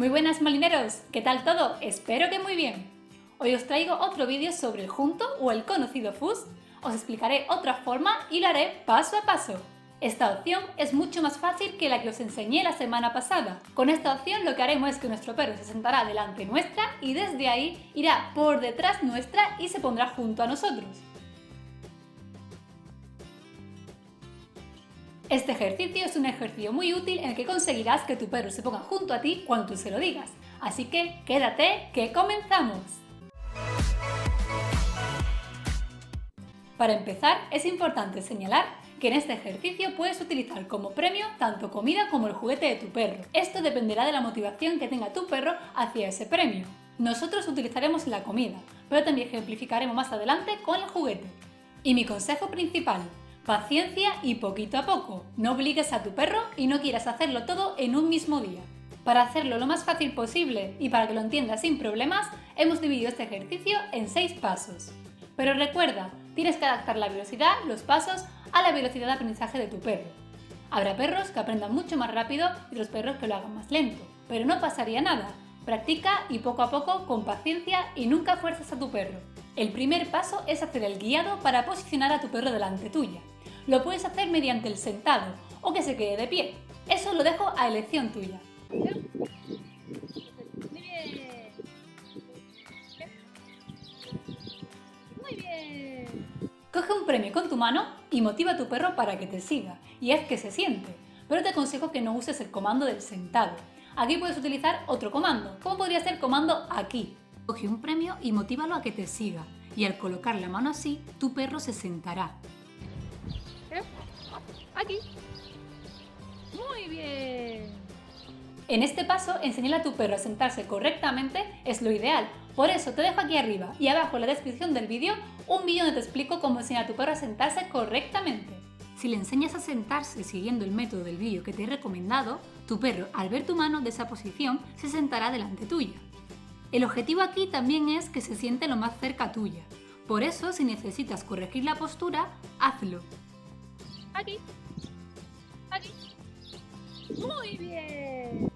Muy buenas molineros, ¿qué tal todo? Espero que muy bien. Hoy os traigo otro vídeo sobre el junto o el conocido fus. Os explicaré otra forma y lo haré paso a paso. Esta opción es mucho más fácil que la que os enseñé la semana pasada. Con esta opción lo que haremos es que nuestro perro se sentará delante nuestra y desde ahí irá por detrás nuestra y se pondrá junto a nosotros. Este ejercicio es un ejercicio muy útil en el que conseguirás que tu perro se ponga junto a ti cuando tú se lo digas. Así que quédate, que comenzamos. Para empezar, es importante señalar que en este ejercicio puedes utilizar como premio tanto comida como el juguete de tu perro. Esto dependerá de la motivación que tenga tu perro hacia ese premio. Nosotros utilizaremos la comida, pero también ejemplificaremos más adelante con el juguete. Y mi consejo principal, Paciencia y poquito a poco. No obligues a tu perro y no quieras hacerlo todo en un mismo día. Para hacerlo lo más fácil posible y para que lo entiendas sin problemas, hemos dividido este ejercicio en 6 pasos. Pero recuerda, tienes que adaptar la velocidad, los pasos, a la velocidad de aprendizaje de tu perro. Habrá perros que aprendan mucho más rápido y otros perros que lo hagan más lento, pero no pasaría nada. Practica y poco a poco, con paciencia y nunca fuerzas a tu perro. El primer paso es hacer el guiado para posicionar a tu perro delante tuya. Lo puedes hacer mediante el sentado o que se quede de pie. Eso lo dejo a elección tuya. Muy bien. Coge un premio con tu mano y motiva a tu perro para que te siga y haz que se siente. Pero te aconsejo que no uses el comando del sentado. Aquí puedes utilizar otro comando, como podría ser comando aquí, Coge un premio y motívalo a que te siga. Y al colocar la mano así, tu perro se sentará. Aquí. Muy bien. En este paso, enseñar a tu perro a sentarse correctamente es lo ideal. Por eso te dejo aquí arriba y abajo en la descripción del vídeo un vídeo donde te explico cómo enseñar a tu perro a sentarse correctamente. Si le enseñas a sentarse siguiendo el método del vídeo que te he recomendado, tu perro al ver tu mano de esa posición se sentará delante tuya. El objetivo aquí también es que se siente lo más cerca tuya. Por eso, si necesitas corregir la postura, hazlo. Aquí. Aquí. Muy bien.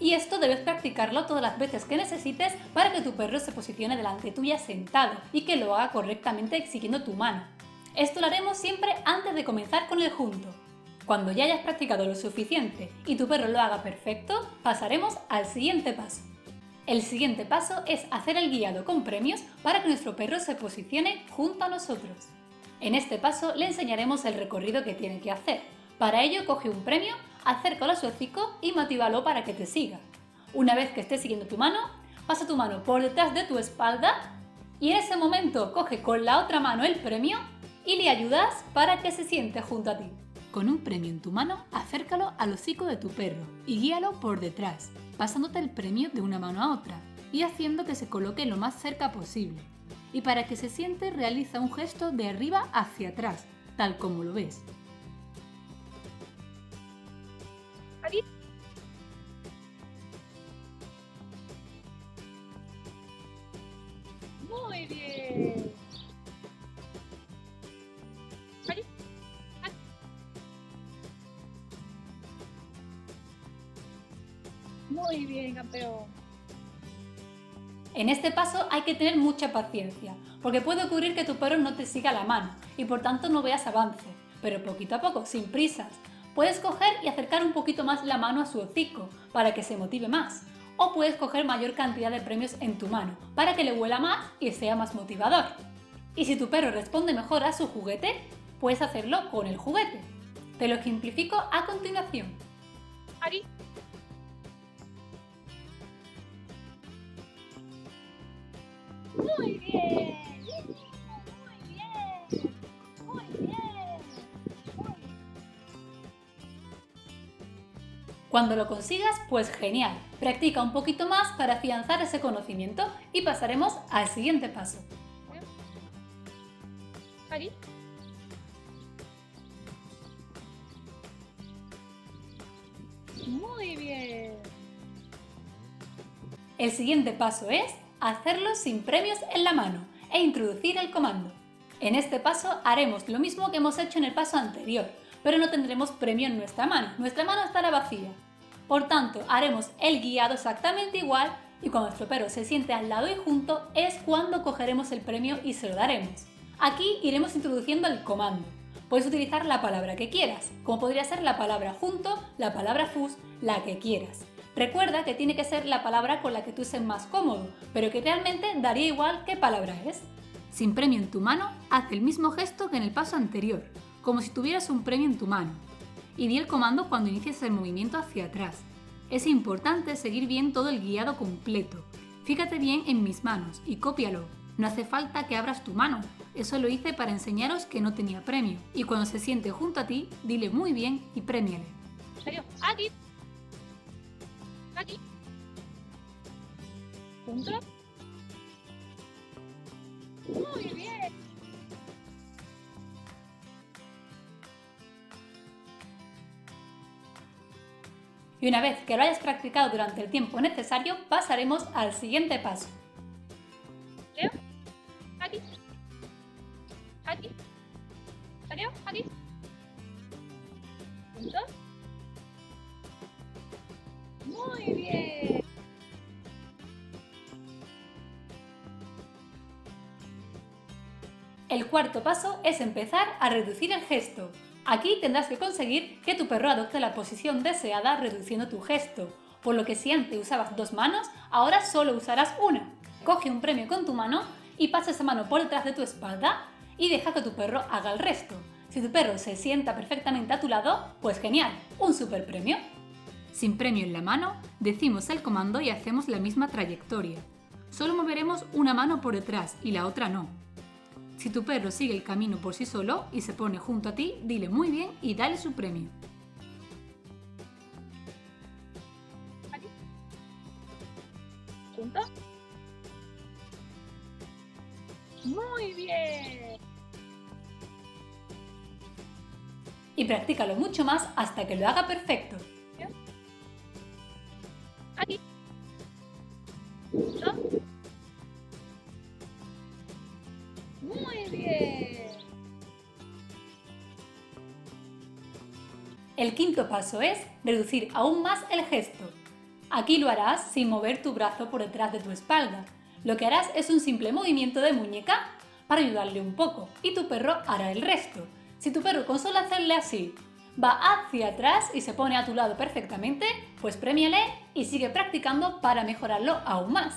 Y esto debes practicarlo todas las veces que necesites para que tu perro se posicione delante tuya sentado y que lo haga correctamente siguiendo tu mano. Esto lo haremos siempre antes de comenzar con el junto. Cuando ya hayas practicado lo suficiente y tu perro lo haga perfecto, pasaremos al siguiente paso. El siguiente paso es hacer el guiado con premios para que nuestro perro se posicione junto a nosotros. En este paso le enseñaremos el recorrido que tiene que hacer. Para ello coge un premio, acércalo a su hocico y motívalo para que te siga. Una vez que esté siguiendo tu mano, pasa tu mano por detrás de tu espalda y en ese momento coge con la otra mano el premio y le ayudas para que se siente junto a ti. Con un premio en tu mano, acércalo al hocico de tu perro y guíalo por detrás, pasándote el premio de una mano a otra y haciendo que se coloque lo más cerca posible. Y para que se siente, realiza un gesto de arriba hacia atrás, tal como lo ves. Muy bien. Muy bien, campeón. En este paso hay que tener mucha paciencia, porque puede ocurrir que tu perro no te siga la mano y por tanto no veas avance, pero poquito a poco, sin prisas. Puedes coger y acercar un poquito más la mano a su hocico para que se motive más, o puedes coger mayor cantidad de premios en tu mano para que le huela más y sea más motivador. Y si tu perro responde mejor a su juguete, puedes hacerlo con el juguete. Te lo ejemplifico a continuación. Muy bien. Muy bien. Muy bien. Cuando lo consigas, pues genial. Practica un poquito más para afianzar ese conocimiento y pasaremos al siguiente paso. Ari. Muy bien. El siguiente paso es hacerlo sin premios en la mano e introducir el comando. En este paso haremos lo mismo que hemos hecho en el paso anterior, pero no tendremos premio en nuestra mano, nuestra mano estará vacía. Por tanto, haremos el guiado exactamente igual y cuando nuestro perro se siente al lado y junto es cuando cogeremos el premio y se lo daremos. Aquí iremos introduciendo el comando. Puedes utilizar la palabra que quieras, como podría ser la palabra junto, la palabra fus, la que quieras. Recuerda que tiene que ser la palabra con la que tú seas más cómodo, pero que realmente daría igual qué palabra es. Sin premio en tu mano, haz el mismo gesto que en el paso anterior, como si tuvieras un premio en tu mano. Y di el comando cuando inicies el movimiento hacia atrás. Es importante seguir bien todo el guiado completo. Fíjate bien en mis manos y cópialo. No hace falta que abras tu mano. Eso lo hice para enseñaros que no tenía premio. Y cuando se siente junto a ti, dile muy bien y premiale. serio. Aquí. Junto. Muy bien. Y una vez que lo hayas practicado durante el tiempo necesario, pasaremos al siguiente paso. Muy bien. El cuarto paso es empezar a reducir el gesto. Aquí tendrás que conseguir que tu perro adopte la posición deseada reduciendo tu gesto, por lo que si antes usabas dos manos, ahora solo usarás una. Coge un premio con tu mano y pasa esa mano por detrás de tu espalda y deja que tu perro haga el resto. Si tu perro se sienta perfectamente a tu lado, pues genial, un super premio. Sin premio en la mano, decimos el comando y hacemos la misma trayectoria. Solo moveremos una mano por detrás y la otra no. Si tu perro sigue el camino por sí solo y se pone junto a ti, dile muy bien y dale su premio. Aquí. Junto. Muy bien. Y practícalo mucho más hasta que lo haga perfecto. Paso es reducir aún más el gesto. Aquí lo harás sin mover tu brazo por detrás de tu espalda. Lo que harás es un simple movimiento de muñeca para ayudarle un poco y tu perro hará el resto. Si tu perro con solo hacerle así va hacia atrás y se pone a tu lado perfectamente, pues premiale y sigue practicando para mejorarlo aún más.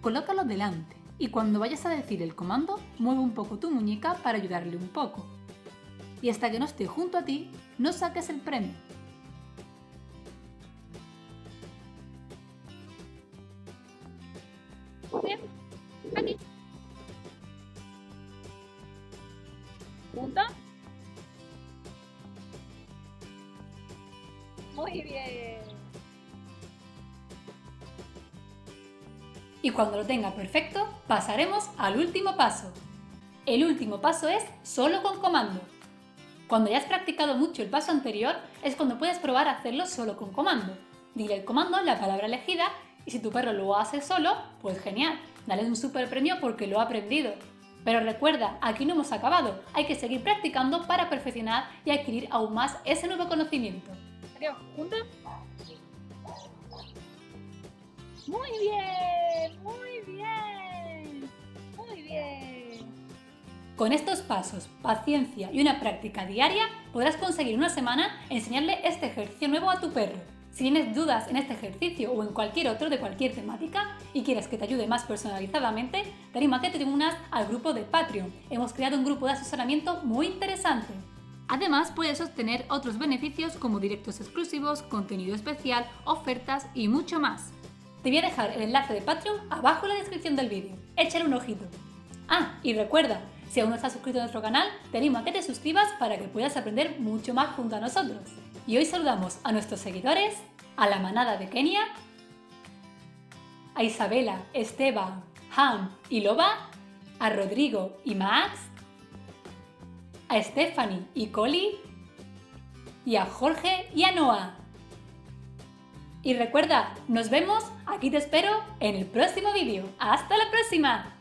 Colócalo delante y cuando vayas a decir el comando, mueve un poco tu muñeca para ayudarle un poco. Y hasta que no esté junto a ti, no saques el premio. Bien. Aquí. Junto. Muy bien. Y cuando lo tenga perfecto, pasaremos al último paso. El último paso es solo con comando. Cuando ya has practicado mucho el paso anterior, es cuando puedes probar a hacerlo solo con comando. Dile el comando, la palabra elegida, y si tu perro lo hace solo, pues genial, dale un super premio porque lo ha aprendido. Pero recuerda, aquí no hemos acabado, hay que seguir practicando para perfeccionar y adquirir aún más ese nuevo conocimiento. Adiós. Junto. Muy bien. Con estos pasos, paciencia y una práctica diaria, podrás conseguir una semana enseñarle este ejercicio nuevo a tu perro. Si tienes dudas en este ejercicio o en cualquier otro de cualquier temática y quieres que te ayude más personalizadamente, te animo a que te unas al grupo de Patreon. Hemos creado un grupo de asesoramiento muy interesante. Además, puedes obtener otros beneficios como directos exclusivos, contenido especial, ofertas y mucho más. Te voy a dejar el enlace de Patreon abajo en la descripción del vídeo. Échale un ojito. Ah, y recuerda, si aún no estás suscrito a nuestro canal, te animo a que te suscribas para que puedas aprender mucho más junto a nosotros. Y hoy saludamos a nuestros seguidores, a la manada de Kenia, a Isabela, Esteban, Ham y Loba, a Rodrigo y Max, a Stephanie y Coli, y a Jorge y a Noah. Y recuerda, nos vemos, aquí te espero en el próximo vídeo. ¡Hasta la próxima!